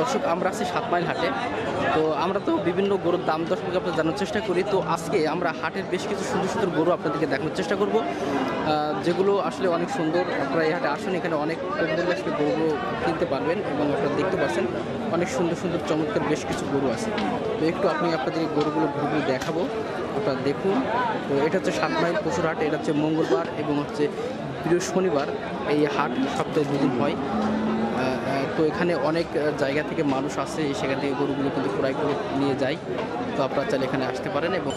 দর্শক, আমরা আছি সাত মাইল হাটে। তো আমরা তো বিভিন্ন গরুর দাম দর সম্পর্কে আপনাদের জানার চেষ্টা করি। তো আজকে আমরা হাটের বেশ কিছু সুন্দর সুন্দর গরু আপনাদেরকে দেখানোর চেষ্টা করব। যেগুলো আসলে অনেক সুন্দর। আপনারা এই হাটে আসুন, এখানে অনেক কম আসলে গরুগুলো কিনতে পারবেন এবং আপনারা দেখতে পাচ্ছেন অনেক সুন্দর সুন্দর চমৎকার বেশ কিছু গরু আছে। তো একটু আপনি আপনাদের এই গরুগুলো ঘুরে দেখাবো। আপনারা দেখুন। তো এটা হচ্ছে সাত মাইল পশুর হাট, এটা হচ্ছে মঙ্গলবার এবং হচ্ছে বৃহস্পতিবার। এই হাট সপ্তাহে দুদিন হয়। তো এখানে অনেক জায়গা থেকে মানুষ আসে, সেখান থেকে গরুগুলো কিন্তু ক্রয় করে নিয়ে যায়। তো আপনারা চাইলে এখানে আসতে পারেন এবং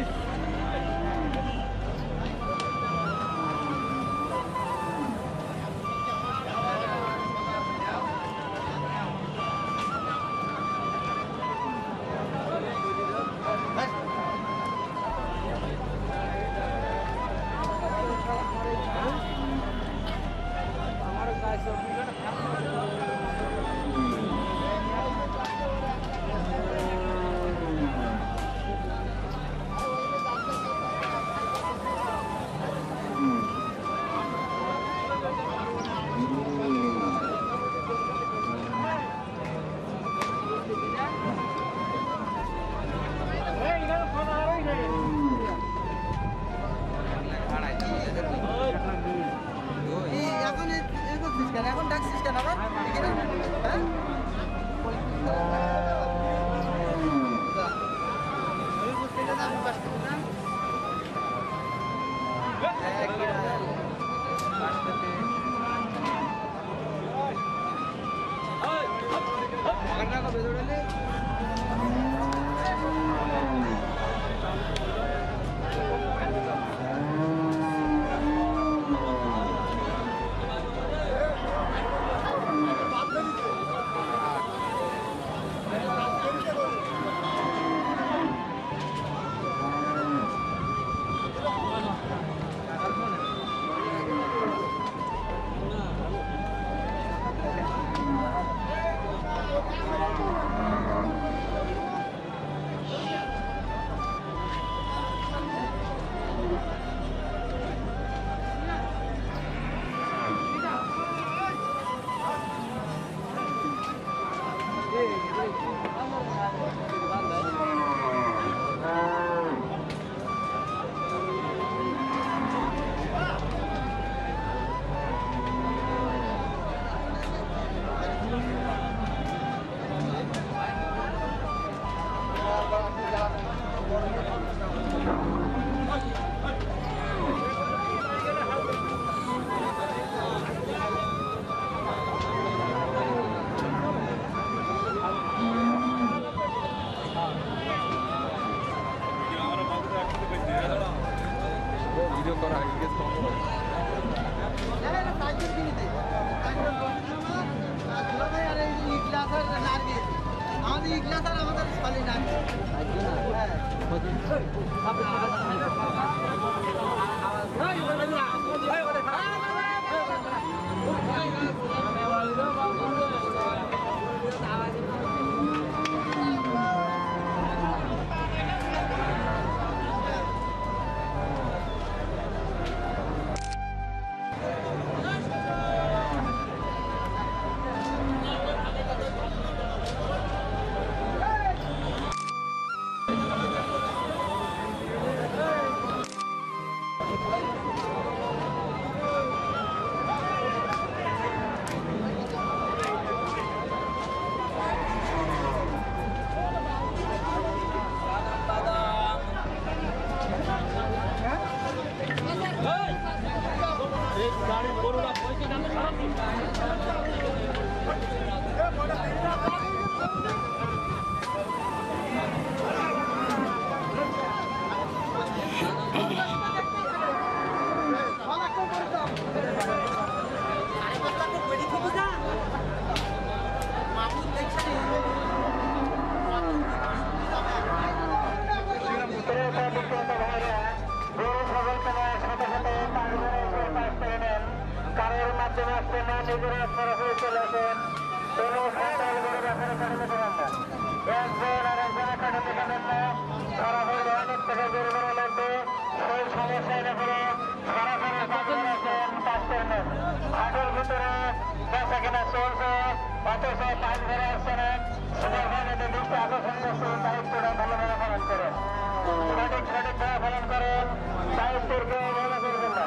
এখন একই রাত, বাস আমাদের ইগলাস আর আমাদের সলি নার্গিস। নিজেরা সরাসরি চলে আসেন। কোনো সন্তান বড় ব্যাপারে কারণে করেন না একজন আর একজনের কাছে দেখাবেন না। ধরা হইলে অনেক টাকা জরিমানা লাগবে। সেই সমস্যায় না করে সরাসরি পাঠিয়ে আসেন কাজ করবেন হাটের ভিতরে বেচা কিনা চলছে। অথচ পাঁচ ধরে আসছে না। ভাগে দৃষ্টি আকর্ষণ করছে দায়িত্বটা ভালোভাবে সঠিক সঠিকভাবে পালন করেন, দায়িত্বের কেউ মনে করবেন না।